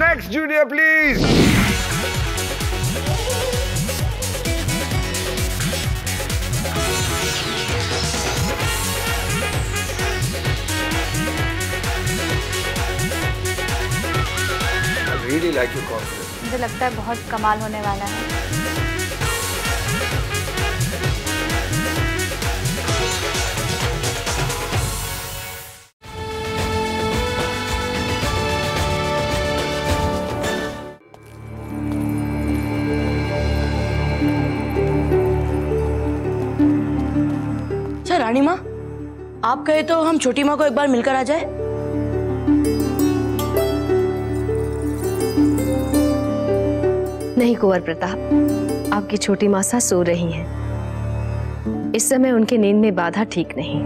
Next junior please really like your confidence. मुझे लगता है बहुत कमाल होने वाला है रानी माँ आप कहे तो हम छोटी माँ को एक बार मिलकर आ जाए। नहीं कुंवर प्रताप आपकी छोटी मासा सो रही हैं। इस समय उनकी नींद में बाधा ठीक नहीं।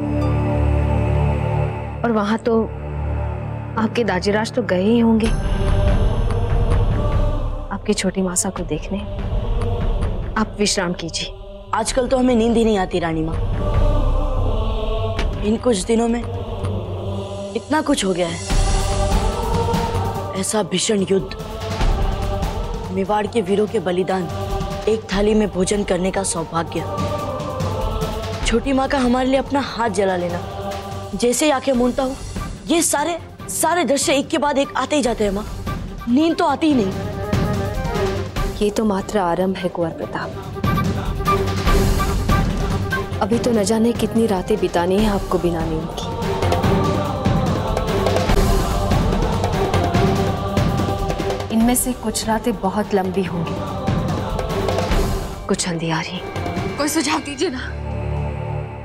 और वहाँ तो आपके दाजीराज तो गए ही होंगे। आपकी छोटी मासा को देखने आप विश्राम कीजिए। आजकल तो हमें नींद ही नहीं आती रानी माँ इन कुछ दिनों में इतना कुछ हो गया है। ऐसा भीषण युद्ध, मेवाड़ के वीरों के बलिदान, एक थाली में भोजन करने का सौभाग्य। छोटी माँ का हमारे लिए अपना हाथ जला लेना। जैसे ही आँखें मूंदता हूँ, ये सारे सारे दृश्य एक के बाद एक आते ही जाते हैं माँ। नींद तो आती ही नहीं। ये तो मात्र आरंभ है कुंवर प्रताप। अभी तो न जाने कितनी रातें बितानी है आपको बिना नींद की। इनमें से कुछ रातें बहुत लंबी होंगी। कुछ अंधियारी। कोई सुझाव दीजिए ना।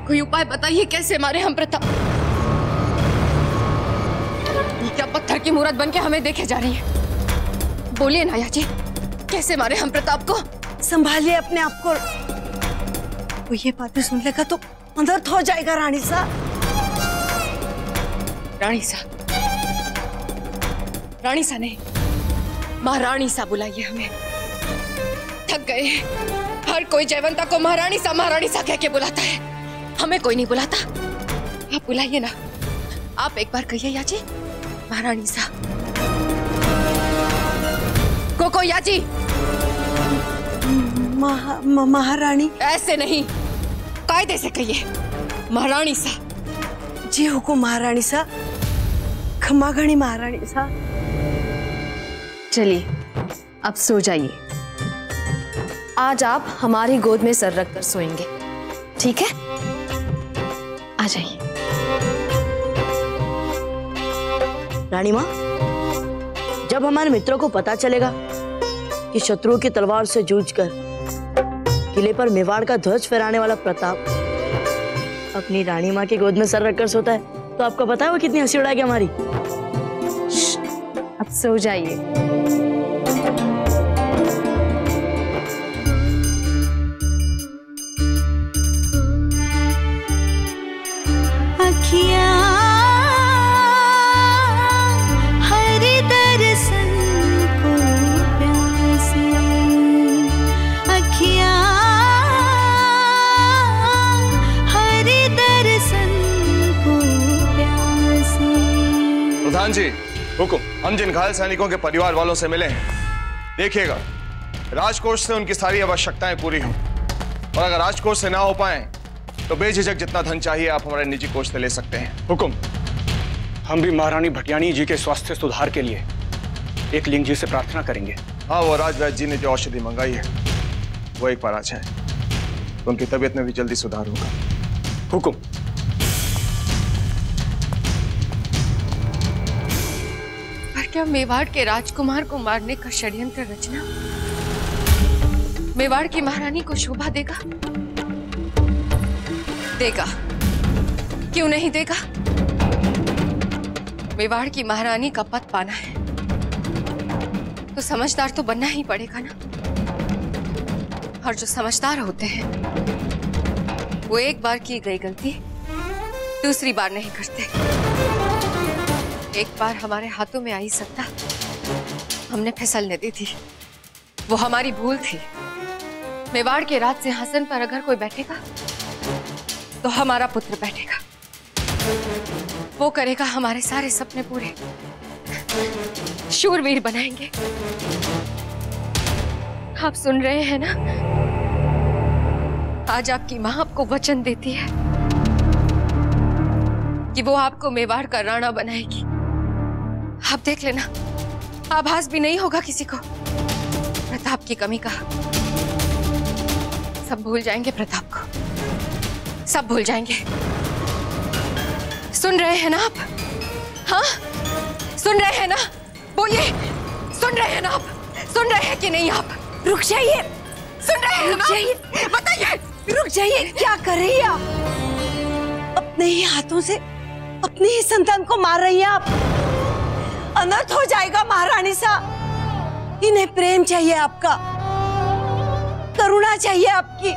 कोई उपाय बताइए कैसे मारे हम प्रताप। क्या पत्थर की मूर्त बन के हमें देखे जा रही है? बोलिए ना याची कैसे मारे हम प्रताप को? संभालिए अपने आप को। वो ये बातें सुन लेगा तो अनर्थ हो जाएगा रानी साहब रानी सा। रानी सा नहीं। महारानी सा बुलाइए हमें। थक गए हैं। हर कोई जयवंता को महारानी सा महारानी सा कह के बुलाता है। हमें कोई नहीं बुलाता। आप बुलाइए ना। आप एक बार कहिए याची महारानी सा। कोको याची महा, म- महारानी। ऐसे नहीं। कायदे से कहिए महारानी सा जी हुकुम महारानी साहब खमा घणी महारानी साहब चलिए अब सो जाइए। आज आप हमारी गोद में सर रखकर सोएँगे। ठीक है? आ जाइए। रानी माँ जब हमारे मित्रों को पता चलेगा कि शत्रुओं की तलवार से जूझकर किले पर मेवाड़ का ध्वज फहराने वाला प्रताप। अपनी रानी माँ की गोद में सर रखकर सोता है। तो आपको पता है वो कितनी हँसी उड़ाएगी हमारी? अब सो जाइए। हुकुम। हम जिन घायल सैनिकों के परिवार वालों से मिले हैं देखिएगा राजकोष से उनकी सारी आवश्यकताएँ पूरी हों। और अगर राजकोष से ना हो पाए तो बेझिझक जितना धन चाहिए आप हमारे निजी कोष से ले सकते हैं। हुकुम हम भी महारानी भटियानी जी के स्वास्थ्य सुधार के लिए एक लिंग जी से प्रार्थना करेंगे। हाँ वो राजवैद्य जी ने जो औषधि मंगाई है वो एक बार आ जाए तो उनकी तबीयत में भी जल्दी सुधार होगा। हुकुम क्या मेवाड़ के राजकुमार को मारने का षड्यंत्र रचना? मेवाड़ की महारानी को शोभा देगा? देगा। क्यों नहीं देगा? मेवाड़ की महारानी का पद पाना है। तो समझदार तो बनना ही पड़ेगा ना? और जो समझदार होते हैं, वो एक बार की गई गलती दूसरी बार नहीं करते। एक बार हमारे हाथों में आई सत्ता। हमने फिसलने दी थी। वो हमारी भूल थी। मेवाड़ के राज सिंहासन पर अगर कोई बैठेगा तो हमारा पुत्र बैठेगा। वो करेगा हमारे सारे सपने पूरे। शूरवीर बनाएँगे। आप सुन रहे हैं ना? आज आपकी माँ आपको वचन देती है कि वो आपको मेवाड़ का राणा बनाएगी। आप देख लेना। आभास भी नहीं होगा किसी को। प्रताप की कमी का। सब भूल जाएँगे प्रताप को। सब भूल जाएँगे। सुन रहे हैं ना आप? हाँ? सुन रहे हैं ना? बोलिए। सुन रहे हैं ना आप? सुन रहे हैं कि नहीं आप? रुक जाइए। सुन रहे हैं रुक जाइए। बताइए। रुक जाइए। क्या कर रही हैं आप? अपने ही हाथों से अपने ही संतान को मार रही हैं आप। अनर्थ हो जाएगा महारानी साहब। इन्हें प्रेम चाहिए आपका। करुणा चाहिए आपकी।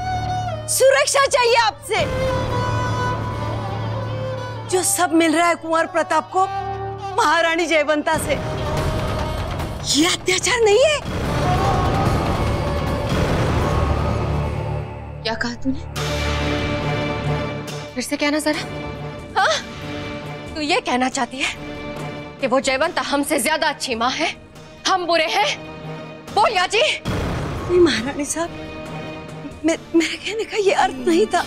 सुरक्षा चाहिए आपसे। जो सब मिल रहा है कुंवर प्रताप को महारानी जयवंता से। ये अत्याचार नहीं है। क्या कहा तूने? फिर से कहना जरा। हाँ तू ये कहना चाहती है। कि वो जयवंत हमसे ज़्यादा अच्छी माँ है? हम बुरे हैं? बोल जी नहीं महारानी साहब मे, मेरे कहने का ये अर्थ नहीं था।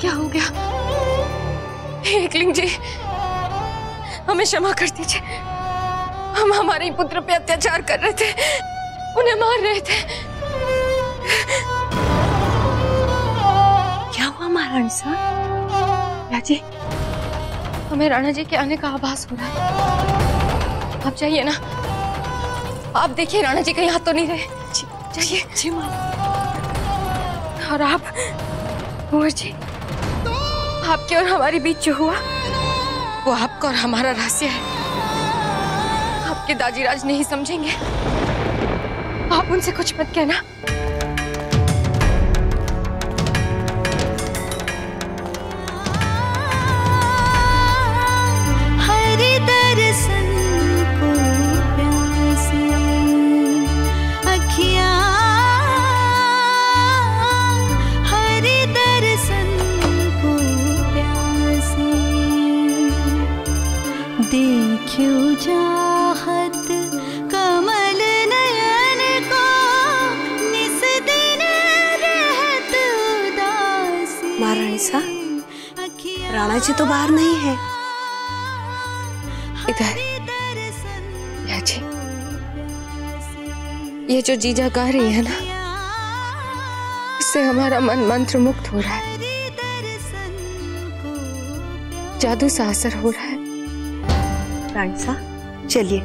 क्या हो गया? एकलिंग जी हमें क्षमा कर दीजिए। हम हमारे ही पुत्र पे अत्याचार कर रहे थे। उन्हें मार रहे थे। क्या हुआ महारानी साहब याजी हमें राणा जी के आने का आभास हो रहा है। आप जाइए ना। आप देखिए राणा जी कहीं हाथ तो नहीं रहे। जाइए। जी माँ। और आप कुंवर जी। आपके और हमारे बीच जो हुआ, वो आपका और हमारा रहस्य है। आपके दाजीराज नहीं समझेंगे। आप उनसे कुछ मत कहना। जी तो बाहर नहीं है। इधर। ये जो। जीजा गा रही है ना इससे हमारा मन मंत्र मुक्त हो रहा है। जादू सा असर हो रहा है। रानी साहब चलिए।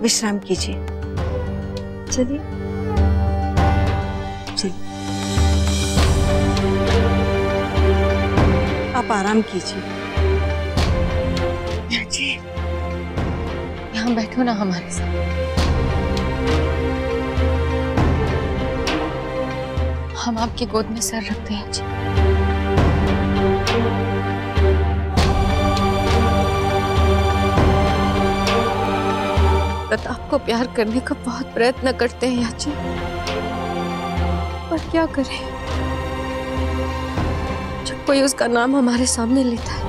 विश्राम कीजिए। चलिए। आप आराम कीजिए। जी। यहाँ बैठो ना हमारे साथ। हम आपकी गोद में सर रखते हैं जी। प्रताप को प्यार करने का बहुत प्रयत्न करते हैं याची पर क्या करें? कोई उसका नाम हमारे सामने लेता है।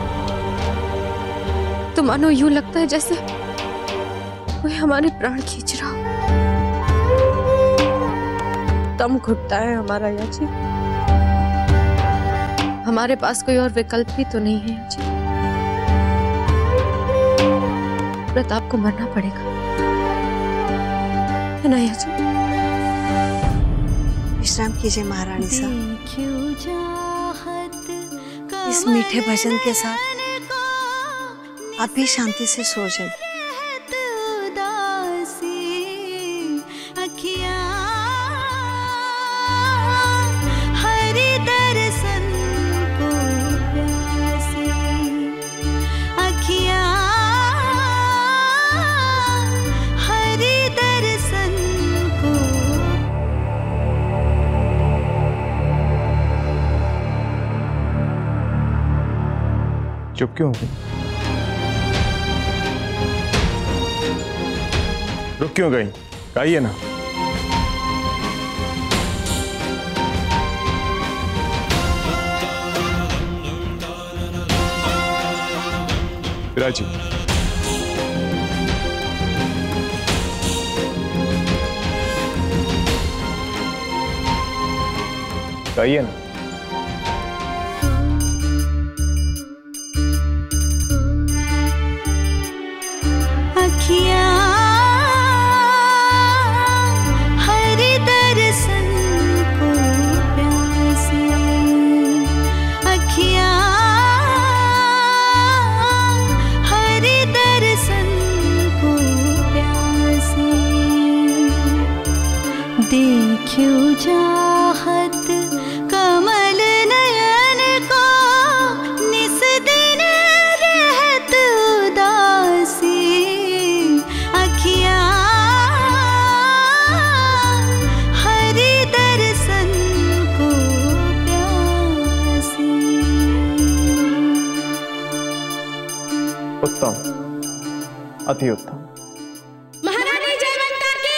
तो मानो यूँ लगता है जैसे कोई हमारे प्राण खींच रहा हो। दम घुटता है हमारा याची। हमारे पास कोई और विकल्प भी तो नहीं है याची। प्रताप को मरना पड़ेगा। है ना याची? विश्राम कीजिए महारानी साहब। इस मीठे भजन के साथ आप भी शांति से सो जाइए। चुप क्यों हो? गई रुक क्यों गई? कहिए ना। विराज कहिए ना। जयवंता की।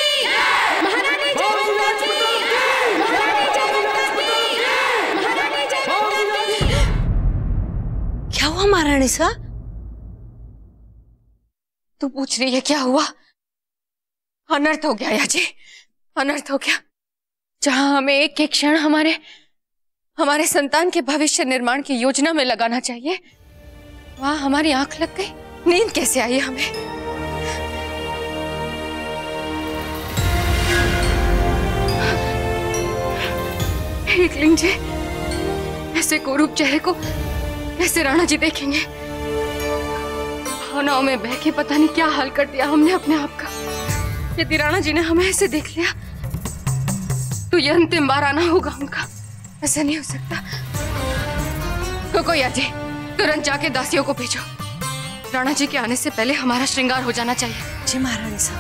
क्या हुआ महारानी सा तू पूछ रही है क्या हुआ? अनर्थ हो गया याजी अनर्थ हो गया। जहाँ हमें एक एक क्षण हमारे हमारे संतान के भविष्य निर्माण की योजना में लगाना चाहिए वहाँ हमारी आँख लग गई। नींद कैसे आई हमें? एक लिंग जी ऐसे कुरूप चेहरे को कैसे राणा जी देखेंगे। भावनाओं में बह के पता नहीं क्या हाल कर दिया हमने अपने आप का। यदि राणा जी ने हमें ऐसे देख लिया तो ये अंतिम बार आना होगा उनका। ऐसा नहीं हो सकता। तो कोई याजी तुरंत जाके दासियों को भेजो। राणा जी के आने से पहले हमारा श्रृंगार हो जाना चाहिए। जी महारानी सा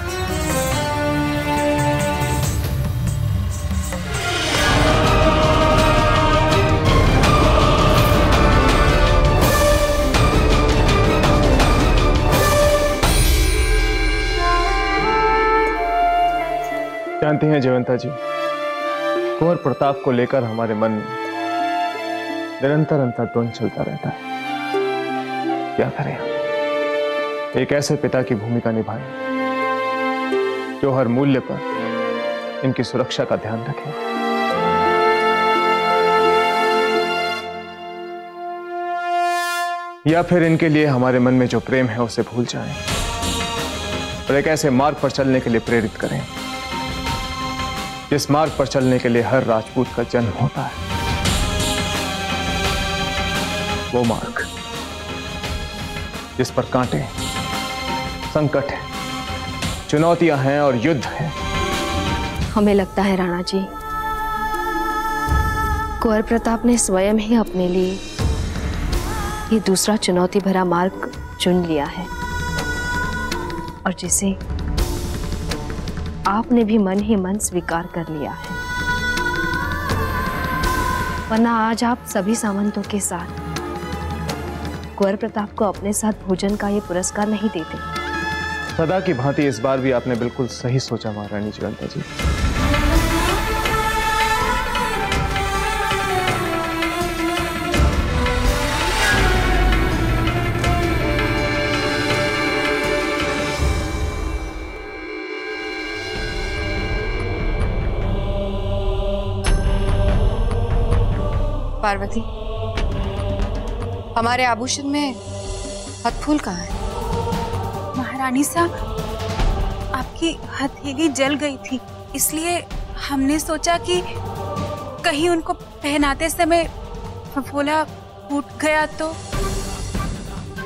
जानती हैं जयवंता जी। कुंवर प्रताप को लेकर हमारे मन में निरंतर अंतर द्वंद चलता रहता है। क्या करें हम? एक ऐसे पिता की भूमिका निभाएँ, जो हर मूल्य पर इनकी सुरक्षा का ध्यान रखे। या फिर इनके लिए हमारे मन में जो प्रेम है उसे भूल जाएँ और एक ऐसे मार्ग पर चलने के लिए प्रेरित करें। जिस मार्ग पर चलने के लिए हर राजपूत का जन्म होता है। वो मार्ग। जिस पर कांटे संकट है, चुनौतियाँ हैं और युद्ध है। हमें लगता है, राणा जी, कुंवर प्रताप ने स्वयं ही अपने लिए ये दूसरा चुनौती भरा मार्ग चुन लिया है। और जिसे आपने भी मन ही मन स्वीकार कर लिया है। वरना आज आप सभी सामंतों के साथ, कुंवर प्रताप को अपने साथ भोजन का ये पुरस्कार नहीं देते। सदा की भांति इस बार भी आपने बिल्कुल सही सोचा महारानी जयंता जी। पार्वती हमारे आभूषण में हथफूल कहाँ है? महारानी साहब आपकी हथेली जल गई थी। इसलिए हमने सोचा कि कहीं उनको पहनाते समय फफोला फूट गया तो।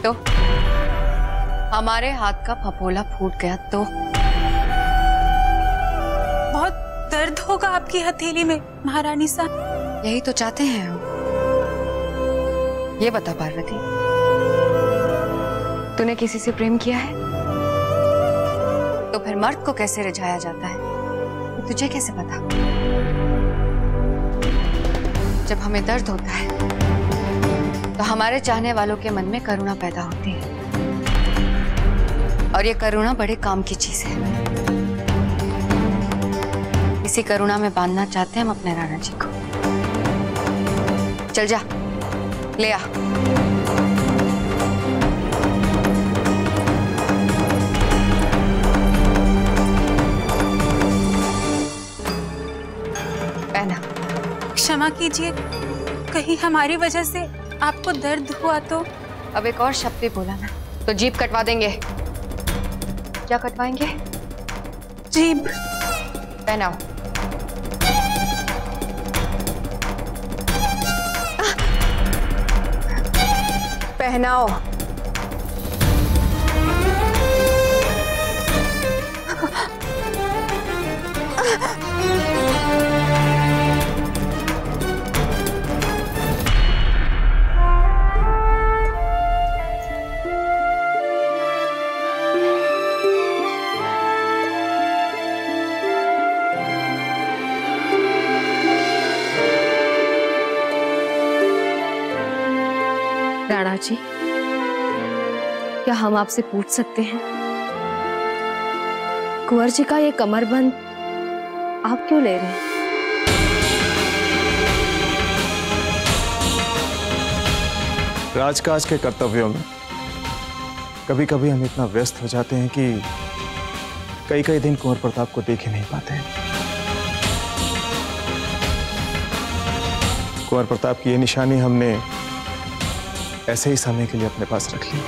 तो? हमारे हाथ का फपोला फूट गया तो? बहुत दर्द होगा आपकी हथेली में महारानी साहब। यही तो चाहते हैं हम। ये बता पार्वती, तूने किसी से प्रेम किया है? तो फिर मर्द को कैसे रिझाया जाता है? तुझे कैसे पता? जब हमें दर्द होता है तो हमारे चाहने वालों के मन में करुणा पैदा होती है। और ये करुणा बड़े काम की चीज़ है। इसी करुणा में बांधना चाहते हैं हम अपने राणा जी को। चल जा। ले आ। पहना। क्षमा कीजिए कहीं हमारी वजह से आपको दर्द हुआ तो? अब एक और शब्द भी बोला ना तो जीप कटवा देंगे। क्या कटवाएँगे? जीप। पहनाओ। पहनाओ। हम आपसे पूछ सकते हैं? कुंवर जी का ये कमरबंद आप क्यों ले रहे हैं? राजकाज के कर्तव्यों में कभी कभी हम इतना व्यस्त हो जाते हैं कि कई कई दिन कुंवर प्रताप को देख ही नहीं पाते हैं। कुंवर प्रताप की ये निशानी हमने ऐसे ही समय के लिए अपने पास रख ली।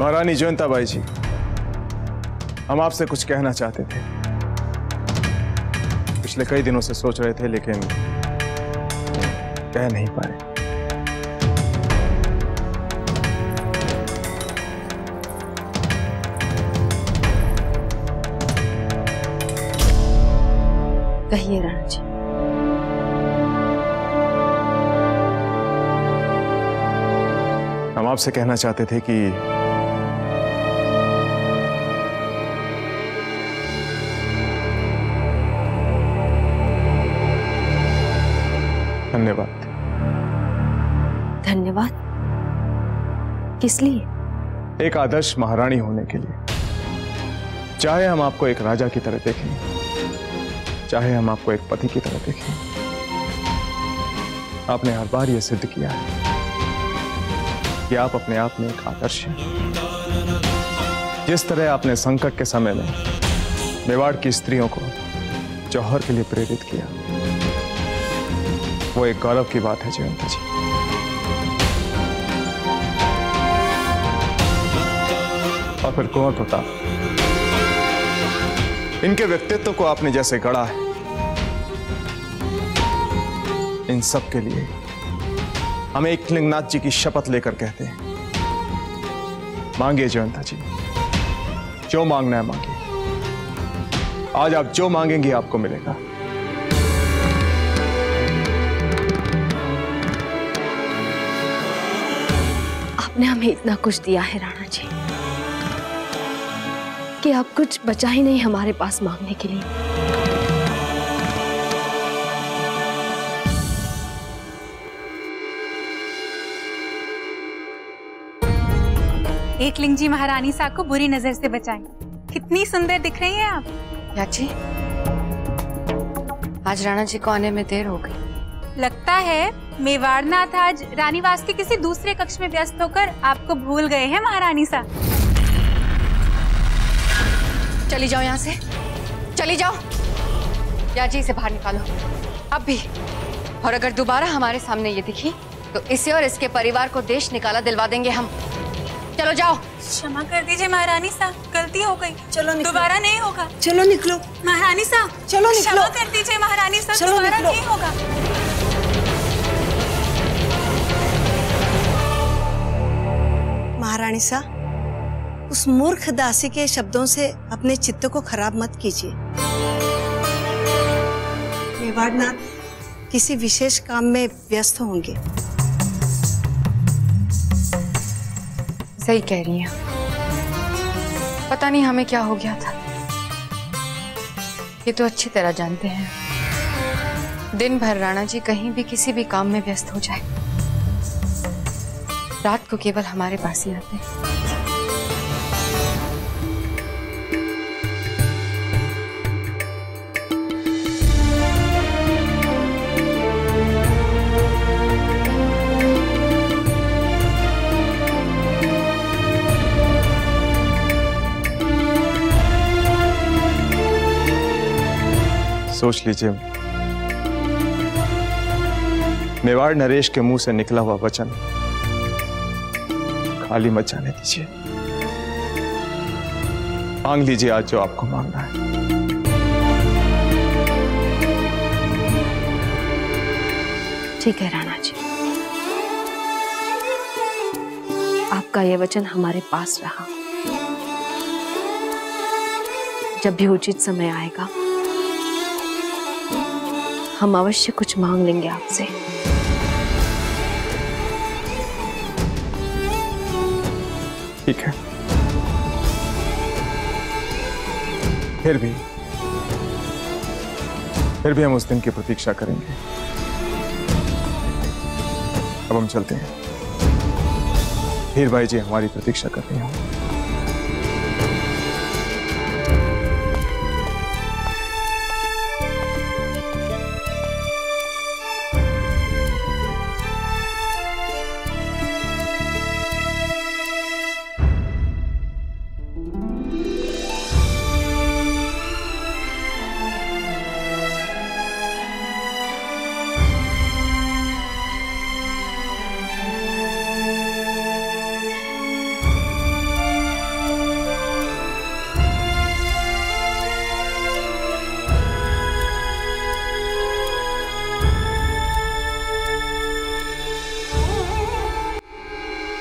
महारानी जयंताबाई जी हम आपसे कुछ कहना चाहते थे। पिछले कई दिनों से सोच रहे थे लेकिन कह नहीं पाए। कहिए राणा जी। हम आपसे कहना चाहते थे कि किस लिए? एक आदर्श महारानी होने के लिए। चाहे हम आपको एक राजा की तरह देखें, चाहे हम आपको एक पति की तरह देखें, आपने हर बार यह सिद्ध किया है कि आप अपने आप में एक आदर्श हैं। जिस तरह आपने संकट के समय में मेवाड़ की स्त्रियों को जौहर के लिए प्रेरित किया, वो एक गौरव की बात है, जयंता जी। और फिर कुंवर प्रताप। इनके व्यक्तित्व को आपने जैसे गढ़ा है। इन सब के लिए हम एक लिंगनाथ जी की शपथ लेकर कहते हैं। मांगिए जयंता जी। जो मांगना है मांगिए। आज आप जो मांगेंगे आपको मिलेगा। आपने हमें इतना कुछ दिया है राणा जी। कि आप कुछ बचा ही नहीं हमारे पास मांगने के लिए। एक लिंग जी महारानी साहब को बुरी नज़र से बचाएँ। कितनी सुंदर दिख रही हैं आप। चाची आज राणा जी को आने में देर हो गई। लगता है मेवाड़नाथ आज रानीवास के किसी दूसरे कक्ष में व्यस्त होकर आपको भूल गए हैं महारानी साहब। चली जाओ यहाँ से। चली जाओ। याजी से बाहर निकालो। अब भी। और अगर दोबारा हमारे सामने ये दिखी तो इसे और इसके परिवार को देश निकाला दिलवा देंगे हम। चलो जाओ। क्षमा कर दीजिए महारानी साहब। गलती हो गई। चलो दोबारा नहीं होगा। चलो निकलो। महारानी साहब चलो निकलो। क्षमा कर दीजिए महारानी साहब। चलो दोबारा नहीं होगा। महारानी सा उस मूर्ख दासी के शब्दों से अपने चित्त को खराब मत कीजिए। किसी विशेष काम में व्यस्त होंगे। सही कह रही हैं। पता नहीं हमें क्या हो गया था। ये तो अच्छी तरह जानते हैं। दिन भर राणा जी कहीं भी किसी भी काम में व्यस्त हो जाए। रात को केवल हमारे पास ही आते हैं। सोच लीजिए। मेवाड़ नरेश के मुँह से निकला हुआ वचन खाली मत जाने दीजिए। मांग लीजिए आज जो आपको मांगना है। ठीक है, राणा जी। आपका यह वचन हमारे पास रहा। जब भी उचित समय आएगा हम अवश्य कुछ मांग लेंगे आपसे। ठीक है। फिर भी फिर भी हम उस दिन की प्रतीक्षा करेंगे। अब हम चलते हैं। फिर भाई जी हमारी प्रतीक्षा कर रही हैं।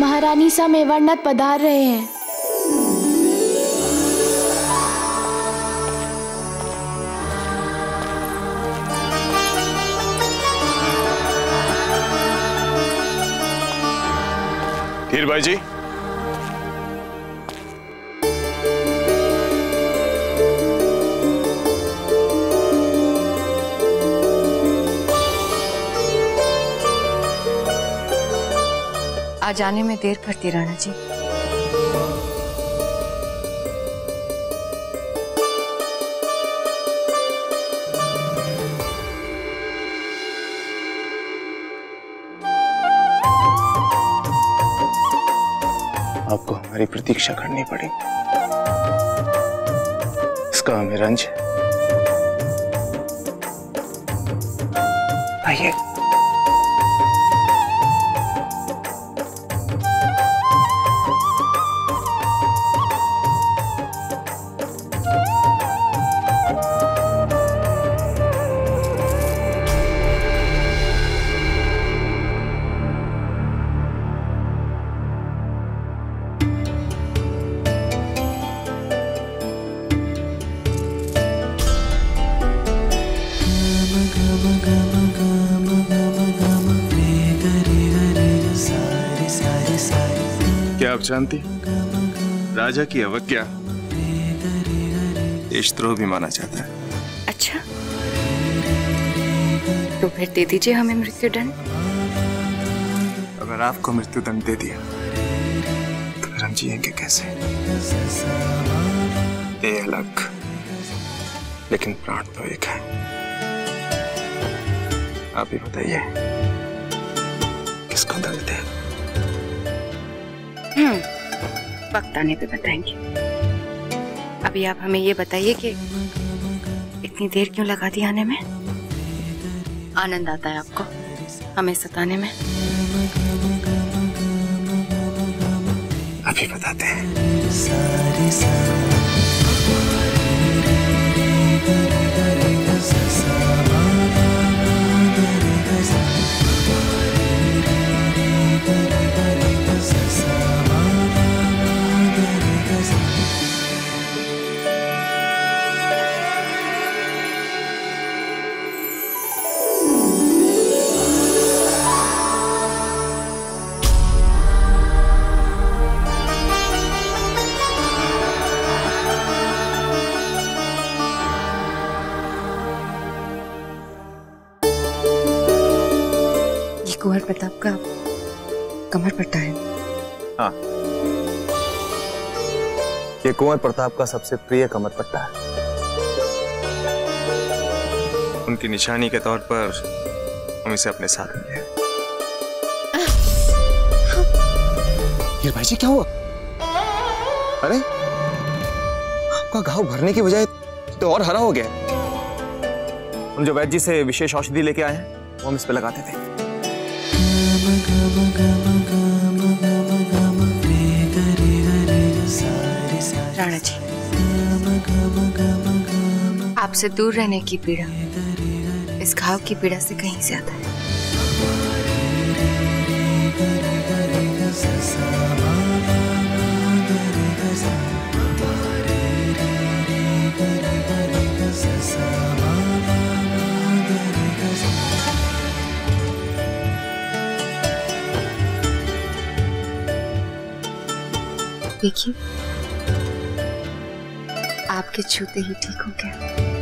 महारानी सा मेवाड़नाथ पधार रहे हैं। भाई जी आज आने में देर करती राणा जी। आपको हमारी प्रतीक्षा करनी पड़ी। इसका हमें रंज आइए। आप जानती राजा की अवज्ञा देशद्रोह भी माना जाता है। अच्छा। तो फिर दे दीजिए हमें मृत्युदंड अगर आपको मृत्युदंड दे दिया तो फिर हम जिएँगे कैसे? ये अलग लेकिन प्राण तो एक है। आप ही बताइए किसको दंड दे? वक्त आने पे बताएँगे। अभी आप हमें ये बताइए कि इतनी देर क्यों लगा दी आने में? आनंद आता है आपको, हमें सताने में। अभी बताते हैं। ये कुंवर प्रताप का सबसे प्रिय कमर पट्टा है। उनकी निशानी के तौर पर हम इसे अपने साथ मिले ये भाई जी क्या हुआ? अरे आपका घाव भरने की बजाय तो और हरा हो गया। हम जो वैद्य जी से विशेष औषधि लेके आए हैं वो हम इस पे लगाते थे। आपसे दूर रहने की पीड़ा। इस घाव की पीड़ा से कहीं ज़्यादा है। देखिए, आपके छूते ही ठीक हो गया।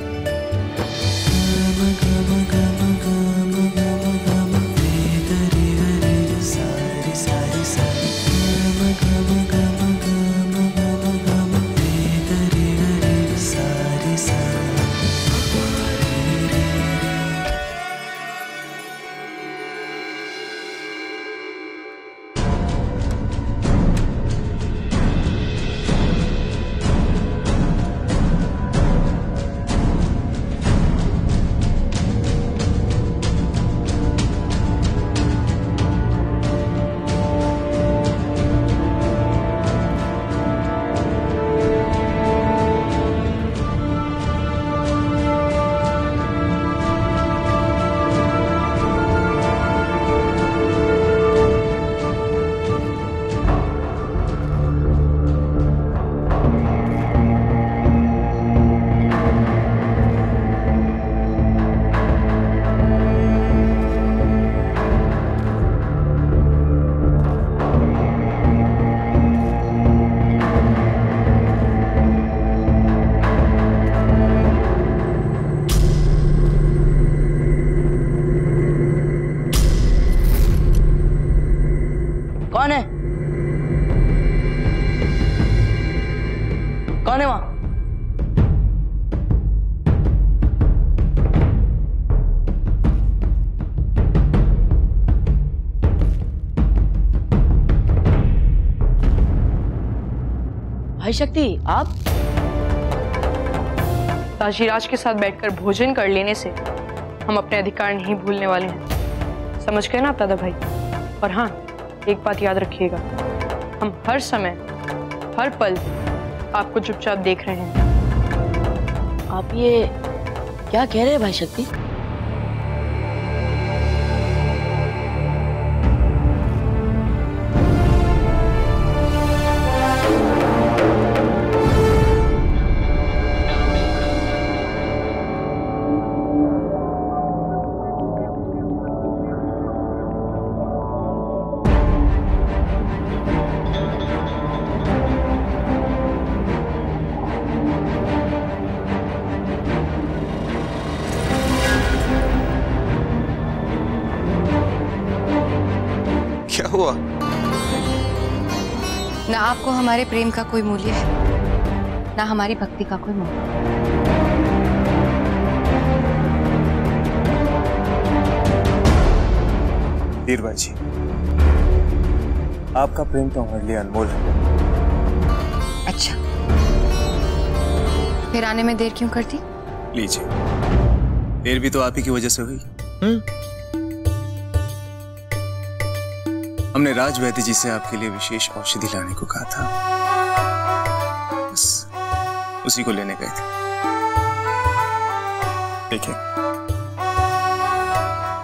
कौन है? कौन है वहाँ? भाई शक्ति, आप? ताशीराज के साथ बैठकर भोजन कर लेने से हम अपने अधिकार नहीं भूलने वाले हैं। समझ गए ना आप दादा भाई? और हाँ एक बात याद रखिएगा। हम हर समय, हर पल आपको चुपचाप देख रहे हैं। आप ये क्या कह रहे हैं भाई शक्ति? हमारे प्रेम का कोई मूल्य है। ना हमारी भक्ति का कोई मूल्य। भाई जी आपका प्रेम तो हमारे लिए अनमोल है। अच्छा। फिर आने में देर क्यों करती? दी लीजिए। देर भी तो आप ही की वजह से हुई। हमने राज वैद्य जी से आपके लिए विशेष औषधि लाने को कहा था। बस, उसी को लेने गए थे। देखिए,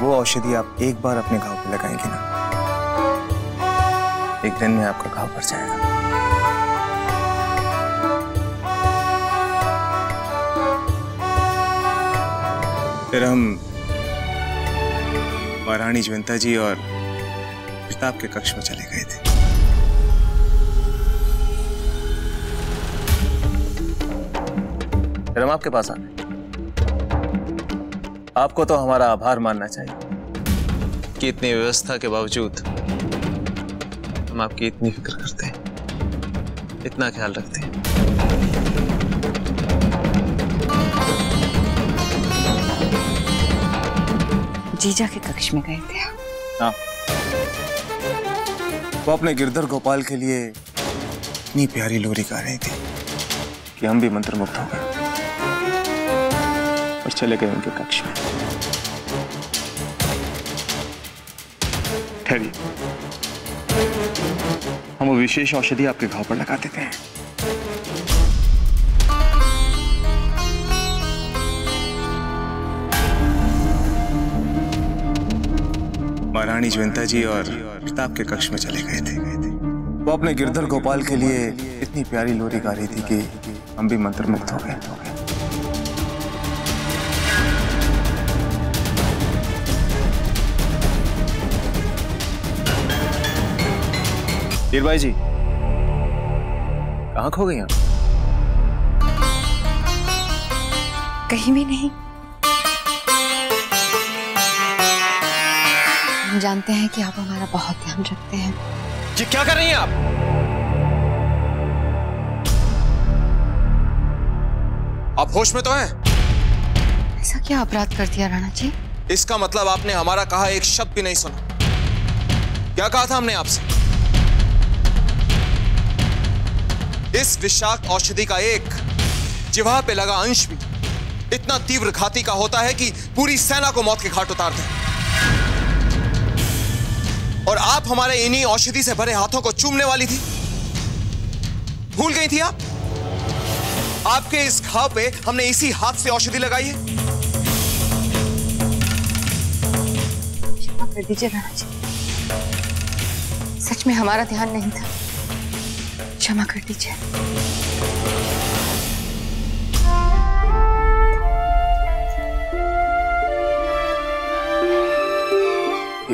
वो औषधि आप एक बार अपने घाव पे लगाएँगे ना, एक दिन में आपका घाव भर जाएगा। फिर हम महारानी जयंता जी और प्रताप के कक्ष में चले गए थे। फिर हम आपके पास आ गए। आपको तो हमारा आभार मानना चाहिए की इतनी व्यवस्था के बावजूद हम आपकी इतनी फ़िक्र करते हैं इतना ख्याल रखते हैं। जीजा के कक्ष में गए थे हाँ। वो अपने गिरधर गोपाल के लिए इतनी प्यारी लोरी गा रही थी कि हम भी मंत्र मुक्त हो गए और चले गए उनके कक्ष में। हम वो विशेष औषधि आपके घाव पर लगा देते हैं। महारानी जयंता जी और प्रताप के कक्ष में चले गए थे। वो अपने गिरधर गोपाल के लिए इतनी प्यारी लोरी गा रही थी कि हम भी हो गए हो गए। वीर भाई जी, कहाँ खो गई आप? कहीं भी नहीं। हम जानते हैं कि आप हमारा बहुत ध्यान रखते हैं। ये क्या कर रही हैं आप? आप होश में तो हैं? ऐसा क्या अपराध कर दिया राणा जी? इसका मतलब आपने हमारा कहा एक शब्द भी नहीं सुना। क्या कहा था हमने आपसे? इस विषाक्त औषधि का एक जिवा पे लगा अंश भी इतना तीव्र घाती का होता है कि पूरी सेना को मौत के घाट उतार दे। और आप हमारे इन्हीं औषधि से भरे हाथों को चूमने वाली थी। भूल गई थी आप? आपके इस घाव पे हमने इसी हाथ से औषधि लगाई है। कर दीजिए राणा जी सच में हमारा ध्यान नहीं था। क्षमा कर दीजिए।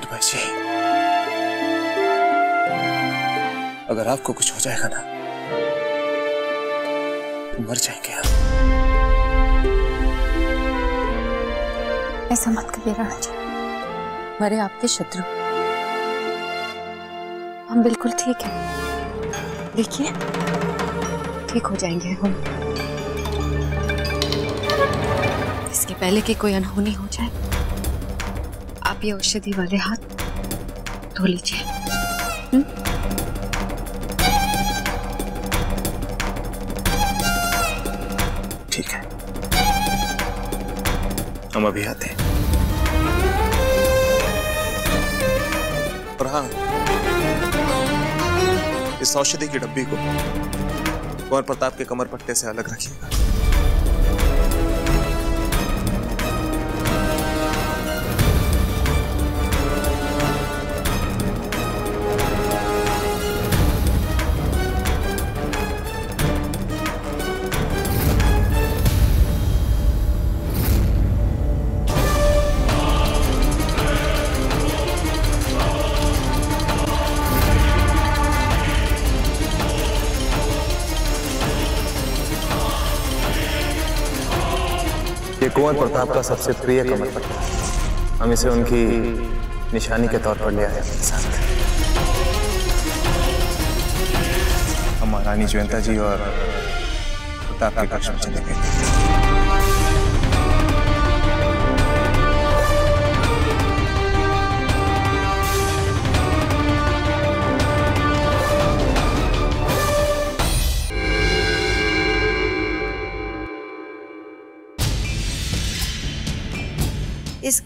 भाई जी। अगर आपको कुछ हो जाएगा ना तो मर जाएँगे आप। ऐसा मत करिए राणा जी। मरे आपके शत्रु। हम बिल्कुल ठीक हैं। देखिए, ठीक हो जाएँगे हम। इसके पहले कि कोई अनहोनी हो जाए, आप ये औषधि वाले हाथ धो लीजिए। हम अभी आते हैं। और हाँ इस औषधि की डब्बी को कुंवर प्रताप के कमर पट्टे से अलग रखिएगा। कुंवर प्रताप का सबसे प्रिय कमल पट्टा हम इसे उनकी निशानी के तौर पर ले आए अपने साथ। हम महारानी जयंता जी और प्रताप के कक्ष में चले गए।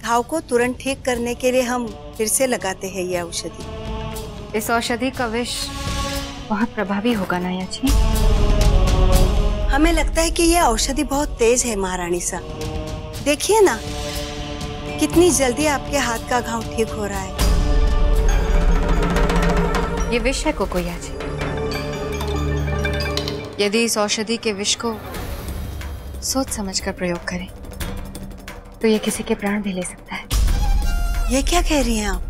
घाव को तुरंत ठीक करने के लिए हम फिर से लगाते हैं ये औषधि। इस औषधि का विष बहुत प्रभावी होगा नाया जी हमें लगता है कि यह औषधि बहुत तेज है महारानी साहब देखिए ना कितनी जल्दी आपके हाथ का घाव ठीक हो रहा है। ये विष है कोकोया जी यदि इस औषधि के विष को सोच समझकर प्रयोग करें। तो ये किसी के प्राण भी ले सकता है। ये क्या कह रही हैं आप?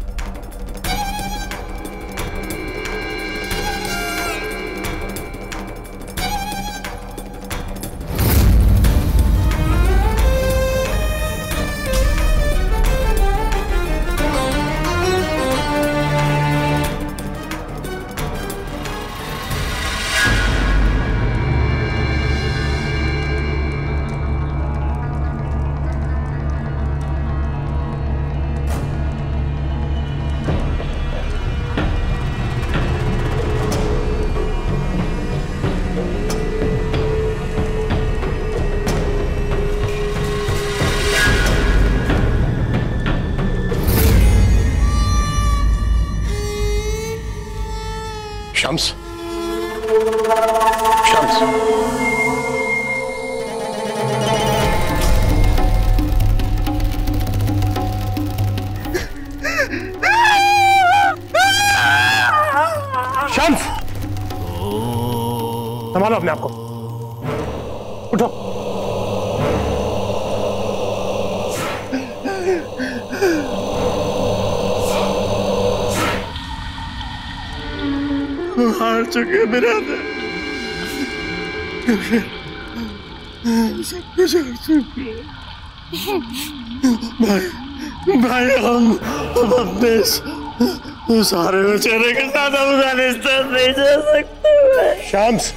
उठो। हार चुके मेरा सब कुछ हार चुके भाई भाई हम हम अपने सारे बेचारे के साथ अफ़गानिस्तान नहीं जा सकते। शाम्स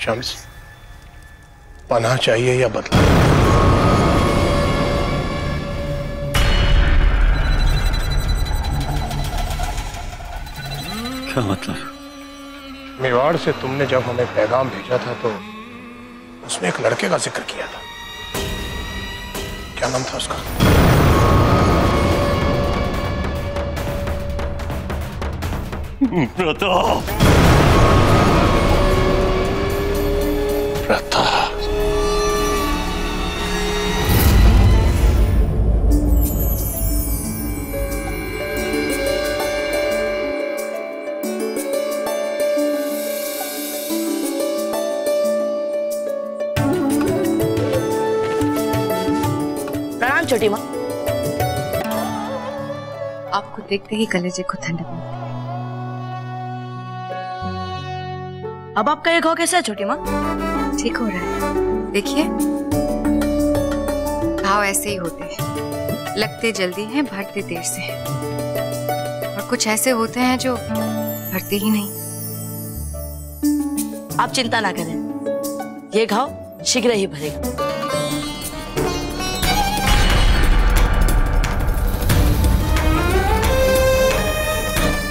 शम्स पनाह चाहिए या बदला? क्या मतलब? मेवाड़ से तुमने जब हमें पैगाम भेजा था तो उसमें एक लड़के का ज़िक्र किया था। क्या नाम था उसका? प्रताप! प्रताप प्रणाम, छोटी माँ। आपको देखते ही कलेजे को ठंडक मिलती अब आपका ये घाव कैसा है, छोटी माँ? ठीक हो रहा है। देखिए। घाव ऐसे ही होते हैं। लगते जल्दी हैं, भरते देर से हैं। और कुछ ऐसे होते हैं जो भरते ही नहीं। आप चिंता ना करें। ये घाव शीघ्र ही भरेगा।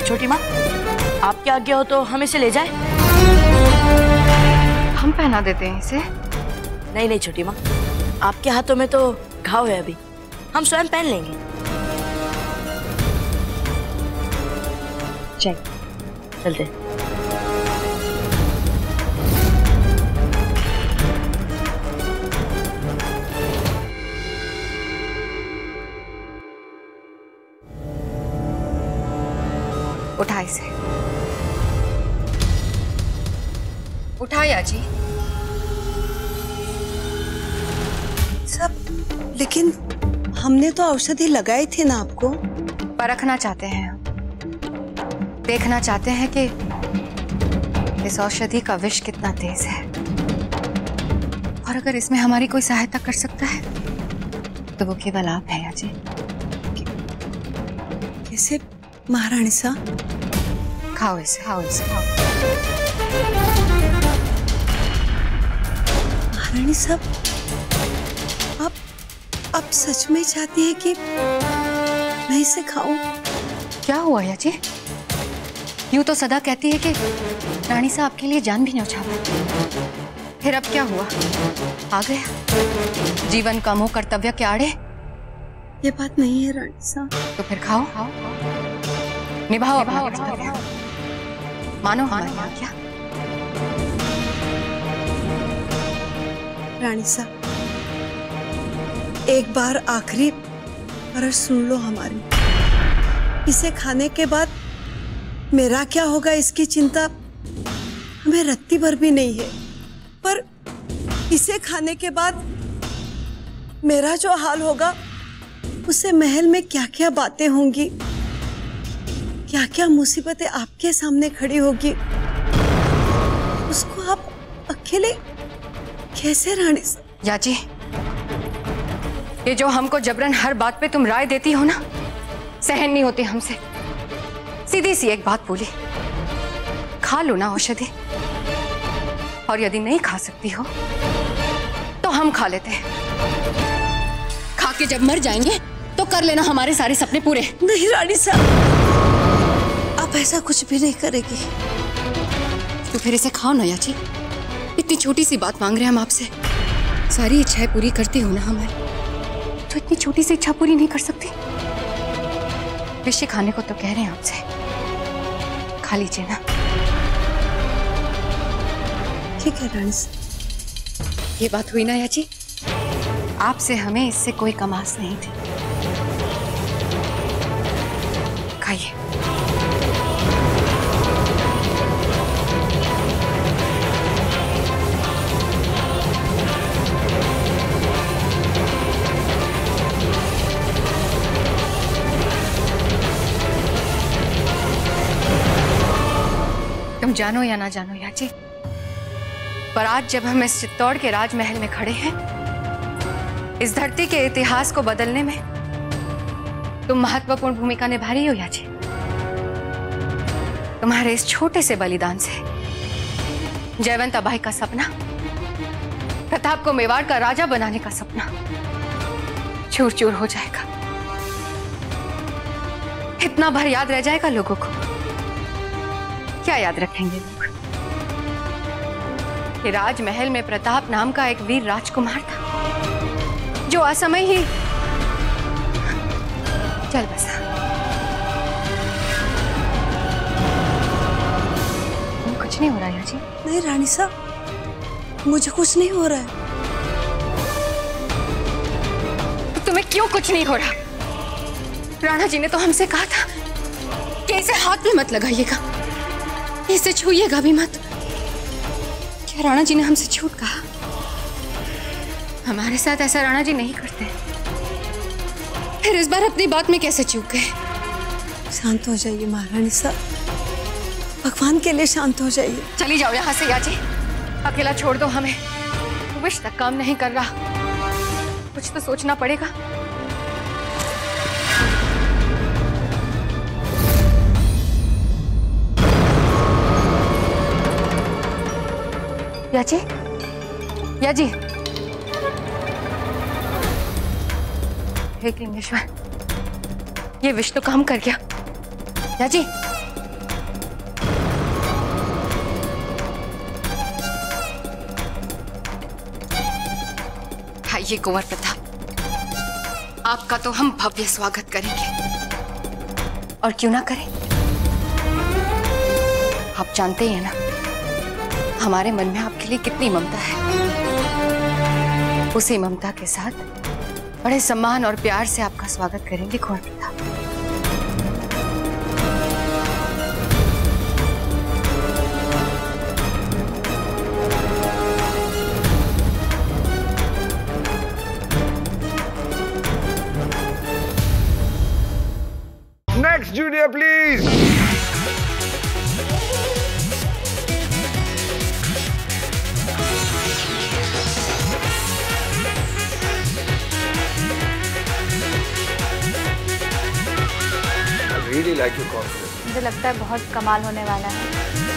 छोटी माँ, आपकी आज्ञा हो तो हम इसे ले जाए? हम पहना देते हैं इसे। नहीं नहीं, छोटी माँ। आपके हाथों में तो घाव है अभी। हम स्वयं पहन लेंगे। चल। चलते लेकिन हमने तो औषधि लगाई थी ना आपको। परखना चाहते हैं। देखना चाहते हैं कि इस औषधि का विष कितना तेज है। और अगर इसमें हमारी कोई सहायता कर सकता है तो वो केवल आप हैं अजय कैसे महारानी सा? खाओ इसे खाओ इसे खाओ। महारानी साहब आप सच में चाहती हैं कि मैं इसे खाऊं? क्या हुआ या जी यूँ तो सदा कहती है कि रानी साहब आपके लिए जान भी न्यौछावर फिर अब क्या हुआ? आ गया। जीवन का मोह कर्तव्य के आड़े। ये बात नहीं है रानी साहब। तो फिर खाओ। खाओ निभाओ कर्तव्य। मानो हमारी आज्ञा रानी साहब एक बार आखिरी पर सुन लो हमारी। इसे खाने के बाद मेरा क्या होगा इसकी चिंता? हमें रत्ती भर भी नहीं है। पर इसे खाने के बाद मेरा जो हाल होगा उससे महल में क्या क्या बातें होंगी? क्या क्या मुसीबतें आपके सामने खड़ी होगी? उसको आप अकेले कैसे साहब याची ये जो हमको जबरन हर बात पे तुम राय देती हो ना सहन नहीं होती हमसे। सीधी सी एक बात बोली। खा लो ना औषधि। और यदि नहीं खा सकती हो तो हम खा लेते हैं। खा के जब मर जाएँगे तो कर लेना हमारे सारे सपने पूरे। नहीं रानी साहब। आप ऐसा कुछ भी नहीं करेगी। तो फिर इसे खाओ ना याची। इतनी छोटी सी बात मांग रहे हैं हम आपसे। सारी इच्छाएँ पूरी करती हो ना हमारी तो इतनी छोटी सी इच्छा पूरी नहीं कर सकती। विषय खाने को तो कह रहे हैं आपसे खा लीजिए ना। ठीक है रानी ये बात हुई ना याची? आपसे हमें इससे कोई कमास नहीं थी। खाइए। तुम जानो या ना जानो, याची। पर आज जब हम इस चित्तौड़ के राजमहल में खड़े हैं, इस धरती के इतिहास को बदलने में तुम महत्वपूर्ण भूमिका निभा रही हो, याची। तुम्हारे इस छोटे से बलिदान से, जयवंत अबाई का सपना, प्रताप को मेवाड़ का राजा बनाने का सपना चूर चूर हो जाएगा। इतना भर याद रह जाएगा लोगों को। क्या याद रखेंगे लोग? कि राजमहल में प्रताप नाम का एक वीर राजकुमार था जो असमय ही चल बसा। कुछ नहीं हो रहा है जी। नहीं रानी साहब मुझे कुछ नहीं हो रहा है। तुम्हें क्यों कुछ नहीं हो रहा? राणा जी ने तो हमसे कहा था कि इसे हाथ में मत लगाइएगा। इसे छूएगा भी मत। क्या राणा जी ने हमसे झूठ कहा? हमारे साथ ऐसा राणा जी नहीं करते। फिर इस बार अपनी बात में कैसे चूक? गए शांत हो जाइए महारानी साहब भगवान के लिए शांत हो जाइए। चली जाओ यहाँ से याची अकेला छोड़ दो हमें। विश तक काम नहीं कर रहा। कुछ तो सोचना पड़ेगा। याची? याजी। हे लिंगेश्वर ये विष तो काम कर गया। याजी आइए कुंवर प्रताप। आपका तो हम भव्य स्वागत करेंगे। और क्यों ना करें? आप जानते ही हैं ना। हमारे मन में आपके लिए कितनी ममता है उसी ममता के साथ बड़े सम्मान और प्यार से आपका स्वागत करेंगे प्रताप Next junior, please. बहुत कमाल होने वाला है।